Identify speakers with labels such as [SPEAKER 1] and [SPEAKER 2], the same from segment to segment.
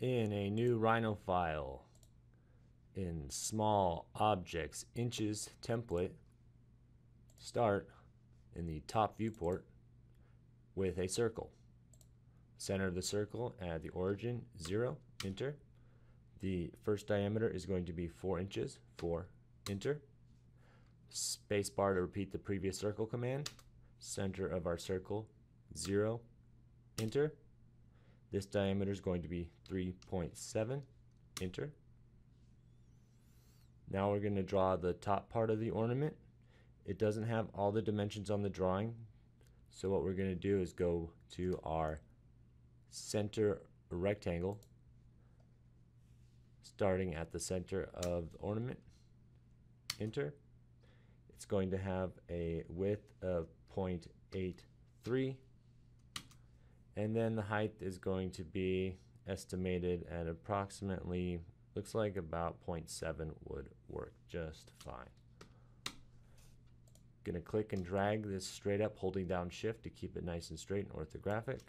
[SPEAKER 1] in a new Rhino file in small objects inches template start in the top viewport with a circle. Center of the circle at the origin 0, enter. The first diameter is going to be 4 inches, 4, enter. Spacebar to repeat the previous circle command. Center of our circle 0, enter. This diameter is going to be 3.7, enter. Now we're going to draw the top part of the ornament. It doesn't have all the dimensions on the drawing, so what we're going to do is go to our center rectangle, starting at the center of the ornament, enter. It's going to have a width of 0.83 and then the height is going to be estimated at approximately, looks like about 0.7 would work just fine. Gonna click and drag this straight up, holding down shift to keep it nice and straight and orthographic.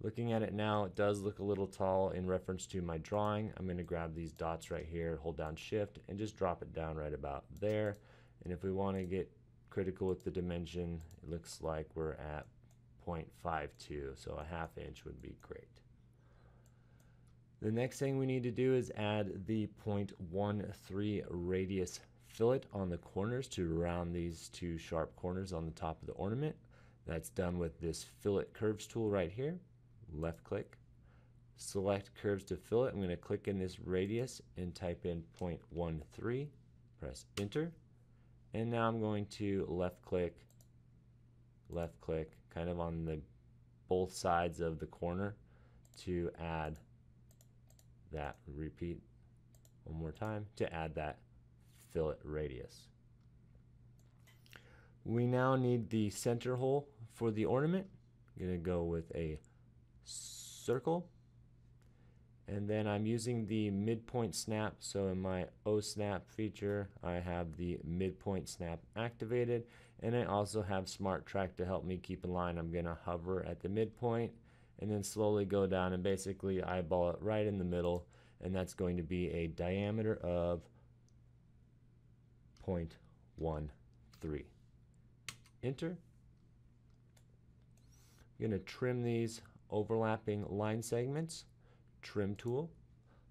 [SPEAKER 1] Looking at it now, it does look a little tall in reference to my drawing. I'm gonna grab these dots right here, hold down shift, and just drop it down right about there. And if we wanna get critical with the dimension, it looks like we're at 0.52, so a half inch would be great. The next thing we need to do is add the 0.13 radius fillet on the corners to round these two sharp corners on the top of the ornament. That's done with this fillet curves tool right here. Left click, select curves to fillet. I'm going to click in this radius and type in 0.13, press enter. And now I'm going to left click, left click, kind of on the both sides of the corner to add that repeat one more time to add that fillet radius. We now need the center hole for the ornament. I'm going to go with a circle and then I'm using the midpoint snap so in my O snap feature I have the midpoint snap activated and I also have smart track to help me keep in line. I'm gonna hover at the midpoint and then slowly go down and basically eyeball it right in the middle. And that's going to be a diameter of 0.13 enter. I'm going to trim these overlapping line segments. Trim tool,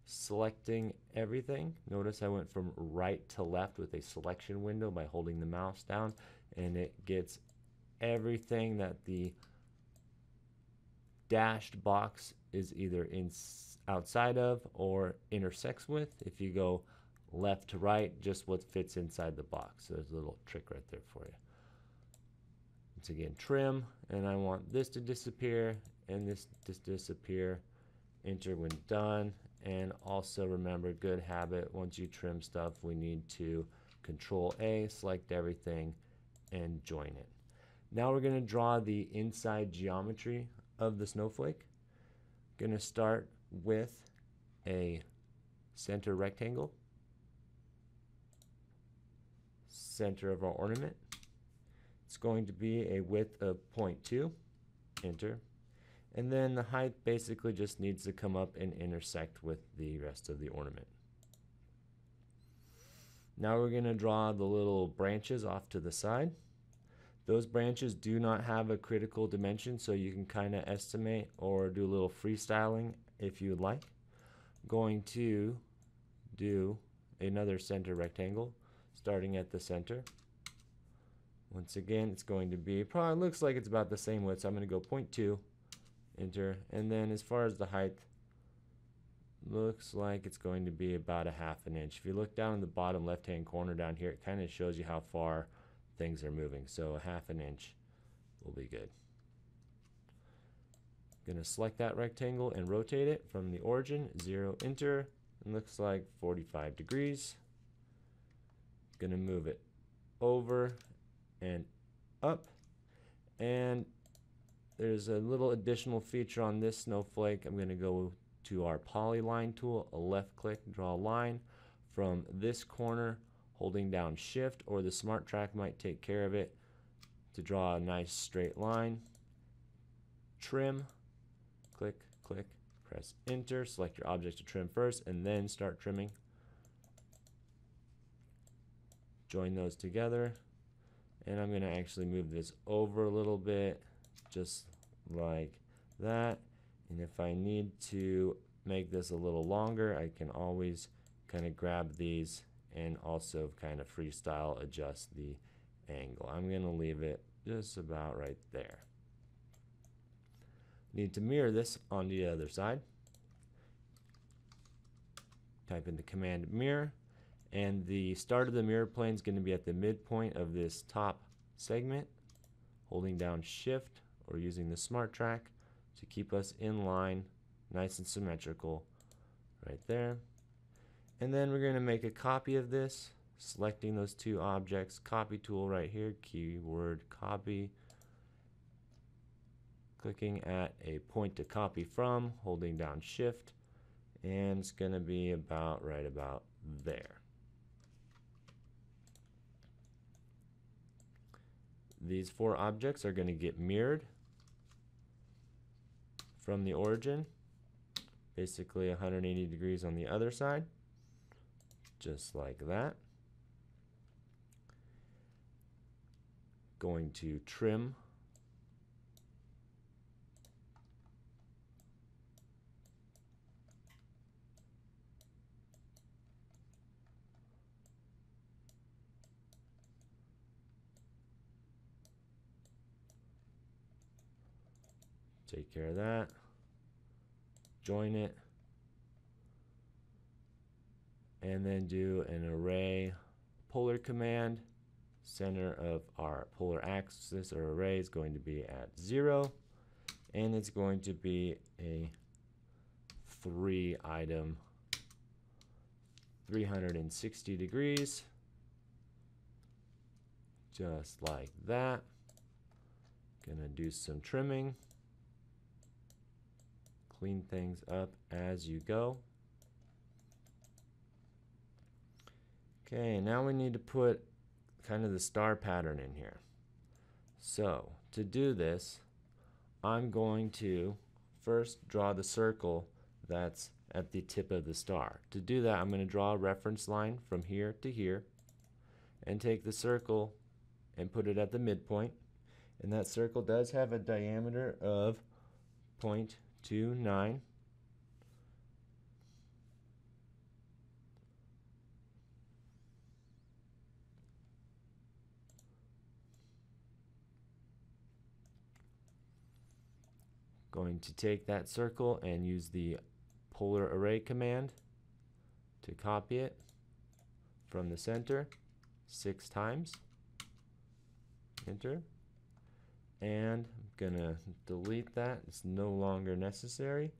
[SPEAKER 1] selecting everything. Notice I went from right to left with a selection window by holding the mouse down and it gets everything that the dashed box is either in outside of or intersects with. If you go left to right, just what fits inside the box. So there's a little trick right there for you. Once again, trim, and I want this to disappear and this to disappear enter when done and also remember good habit once you trim stuff we need to control A select everything and join it. Now we're going to draw the inside geometry of the snowflake. Going to start with a center rectangle. Center of our ornament. It's going to be a width of 0.2 enter. And then the height basically just needs to come up and intersect with the rest of the ornament. Now we're going to draw the little branches off to the side. Those branches do not have a critical dimension, so you can kind of estimate or do a little freestyling if you'd like. Going to do another center rectangle, starting at the center. Once again, it's going to be, probably looks like it's about the same width, so I'm going to go 0.2 enter and then as far as the height looks like it's going to be about a half an inch. If you look down in the bottom left hand corner down here it kind of shows you how far things are moving. So a half an inch will be good. Gonna select that rectangle and rotate it from the origin zero enter looks like 45 degrees. Gonna move it over and up. And there's a little additional feature on this snowflake. I'm going to go to our polyline tool, a left click, draw a line from this corner, holding down shift or the smart track might take care of it to draw a nice straight line. Trim, click, click, Press enter, select your object to trim first, and then start trimming. Join those together. And I'm gonna actually move this over a little bit, just like that. And if I need to make this a little longer, I can always kind of grab these and also kind of freestyle adjust the angle. I'm gonna leave it just about right there. Need to mirror this on the other side. Type in the command mirror and the start of the mirror plane is going to be at the midpoint of this top segment holding down shift or using the smart track to keep us in line nice and symmetrical right there. And then we're going to make a copy of this selecting those two objects. Copy tool right here keyword copy. Clicking at a point to copy from, holding down shift, and it's going to be about right about there. These four objects are going to get mirrored from the origin, basically 180 degrees on the other side, just like that. Going to trim Take care of that. Join it. And then do an array polar command. Center of our polar axis or array is going to be at zero. And it's going to be a three item 360 degrees just like that gonna do some trimming clean things up as you go. Okay, now we need to put kind of the star pattern in here. So, to do this, I'm going to first draw the circle that's at the tip of the star. To do that, I'm going to draw a reference line from here to here and take the circle and put it at the midpoint. And that circle does have a diameter of point two, nine. Going to take that circle and use the polar array command to copy it from the center six times. Enter. And I'm gonna delete that. It's no longer necessary.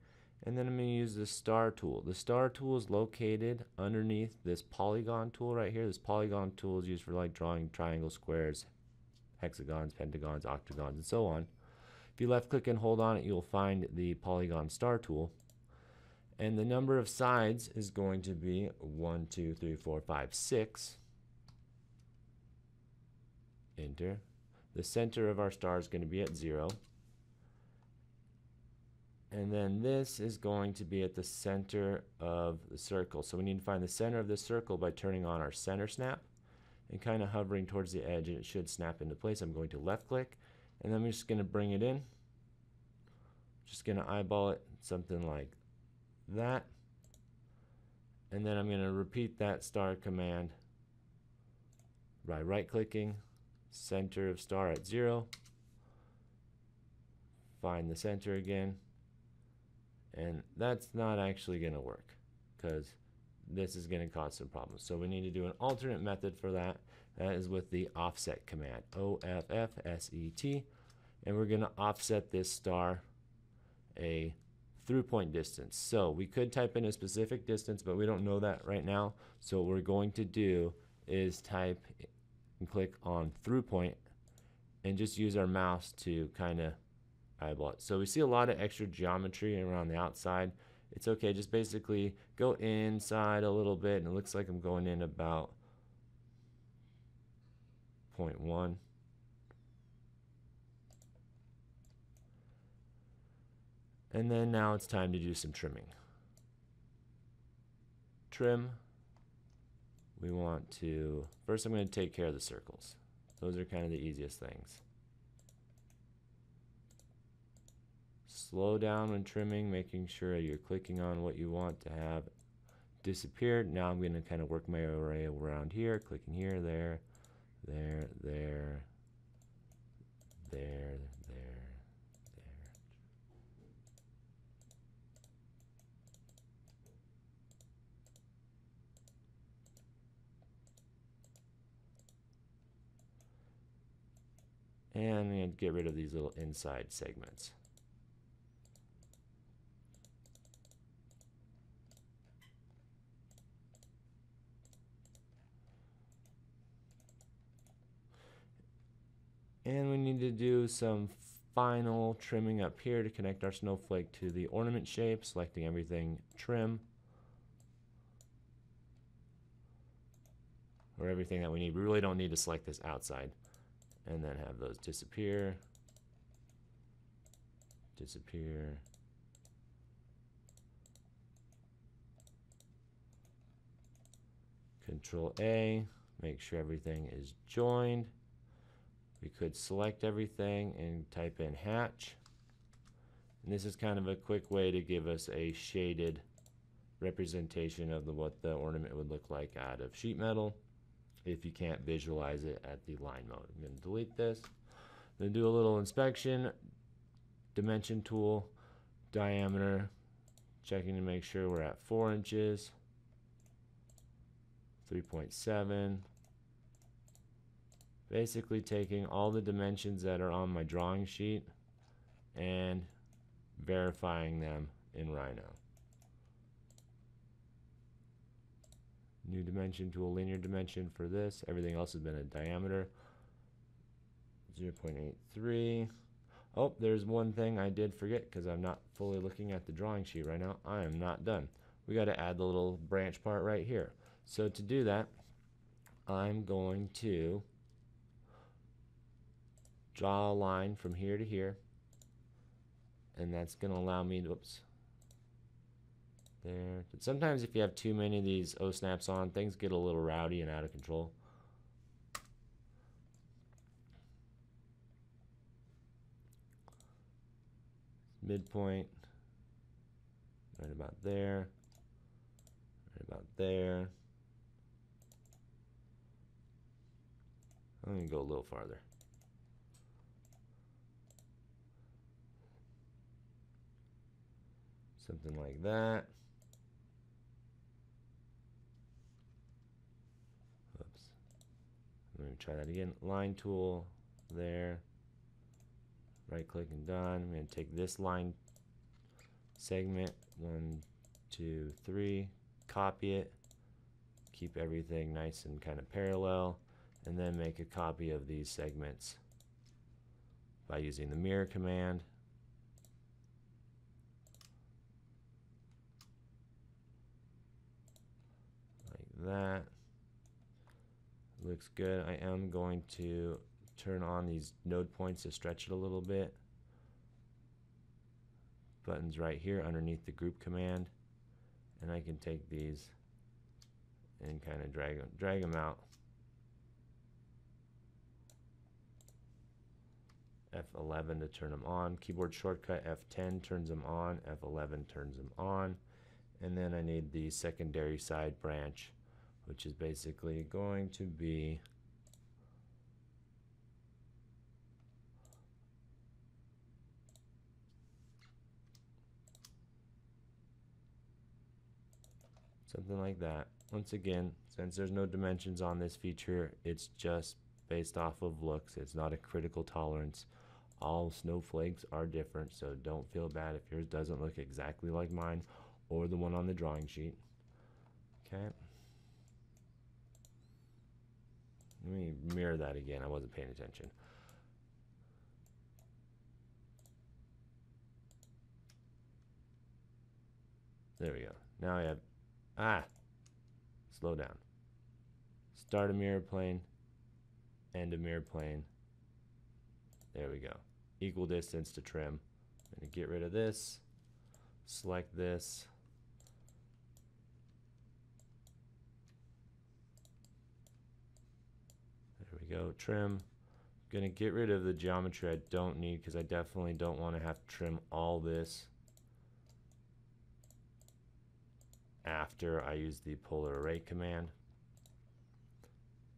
[SPEAKER 1] And then I'm going to use the star tool. The star tool is located underneath this polygon tool right here. This polygon tool is used for like drawing triangles squares hexagons pentagons octagons and so on. If you left click and hold on it you'll find the polygon star tool. And the number of sides is going to be one two three four five six. Enter the center of our star is going to be at 0. And then this is going to be at the center of the circle. So we need to find the center of the circle by turning on our center snap and kind of hovering towards the edge and it should snap into place. I'm going to left click and then I'm just going to bring it in. Just going to eyeball it something like that. And then I'm going to repeat that star command by right clicking center of star at 0. Find the center again. And that's not actually going to work because this is going to cause some problems. So we need to do an alternate method for that. That is with the offset command, O-F-F-S-E-T. And we're going to offset this star a through point distance. So we could type in a specific distance, but we don't know that right now. So what we're going to do is type and click on through point and just use our mouse to kind of eyeball it. So we see a lot of extra geometry around the outside. It's okay, just basically go inside a little bit and it looks like I'm going in about 0.1. And then now it's time to do some trimming. Trim. We want to, first I'm going to take care of the circles. Those are kind of the easiest things. Slow down when trimming, making sure you're clicking on what you want to have disappeared. Now I'm going to kind of work my way around here, clicking here, there, there, there, there. And get rid of these little inside segments. And we need to do some final trimming up here to connect our snowflake to the ornament shape, selecting everything trim. Or everything that we need. We really don't need to select this outside. And then have those disappear. Disappear. Control A, make sure everything is joined. We could select everything and type in hatch. And this is kind of a quick way to give us a shaded representation of the, what the ornament would look like out of sheet metal if you can't visualize it at the line mode. I'm going to delete this. Then do a little inspection, dimension tool, diameter, checking to make sure we're at 4 inches, 3.7, basically taking all the dimensions that are on my drawing sheet and verifying them in Rhino. New dimension to a linear dimension for this. Everything else has been a diameter. 0.83. Oh, there's one thing I did forget because I'm not fully looking at the drawing sheet right now. I am not done. We got to add the little branch part right here. So to do that, I'm going to draw a line from here to here and that's going to allow me to, whoops, there. Sometimes if you have too many of these O snaps on, things get a little rowdy and out of control. Midpoint, right about there, right about there. I'm going to go a little farther. something like that. Oops. Let me try that again. Line tool there. Right click and done. I'm going to take this line segment, one, two, three, copy it, keep everything nice and kind of parallel, and then make a copy of these segments by using the mirror command. Like that. Looks good. I am going to turn on these node points to stretch it a little bit. Buttons right here underneath the group command. And I can take these and kind of drag them, drag them out. F11 to turn them on. Keyboard shortcut F10 turns them on. F11 turns them on. And then I need the secondary side branch which is basically going to be something like that. Once again, since there's no dimensions on this feature, it's just based off of looks. It's not a critical tolerance. All snowflakes are different, so don't feel bad if yours doesn't look exactly like mine or the one on the drawing sheet. Okay. Let me mirror that again. I wasn't paying attention. There we go. Now I have, ah, slow down. Start a mirror plane, end a mirror plane. There we go. Equal distance to trim. I'm to get rid of this, select this. There go, trim. I'm Gonna get rid of the geometry I don't need because I definitely don't want to have to trim all this after I use the polar array command.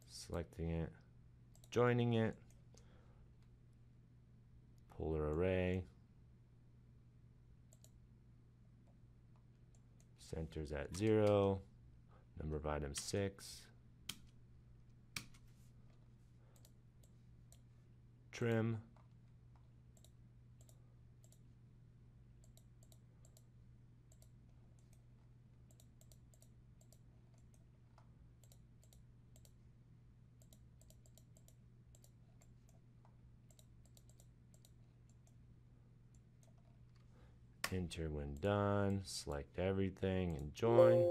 [SPEAKER 1] Selecting it, joining it, polar array, centers at zero, number of items six, trim, enter when done, select everything and join.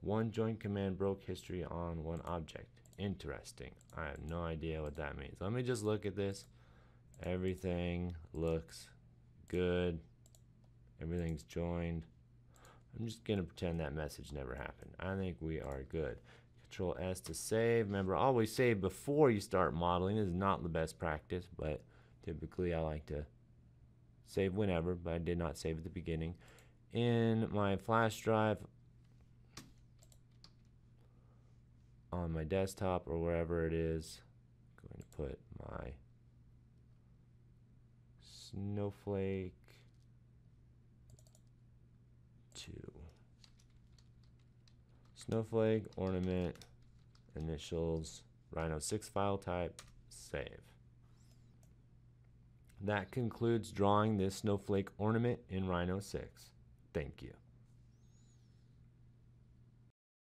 [SPEAKER 1] One join command broke history on one object. Interesting. I have no idea what that means. Let me just look at this. Everything looks good. Everything's joined. I'm just going to pretend that message never happened. I think we are good. Control S to save. Remember, always save before you start modeling. This is not the best practice, but typically I like to save whenever, but I did not save at the beginning. In my flash drive on my desktop or wherever it is, I'm going to put my snowflake 2 snowflake ornament initials rhino 6 file type save that concludes drawing this snowflake ornament in Rhino 6. Thank you.